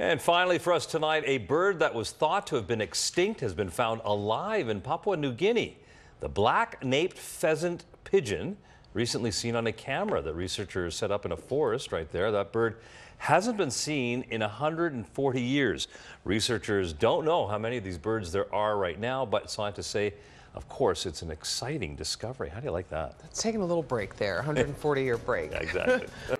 And finally, for us tonight, a bird that was thought to have been extinct has been found alive in Papua New Guinea. The black-naped pheasant pigeon, recently seen on a camera that researchers set up in a forest right there. That bird hasn't been seen in 140 years. Researchers don't know how many of these birds there are right now, but scientists say, of course, it's an exciting discovery. How do you like that? It's taking a little break there, 140 year break. Yeah, exactly.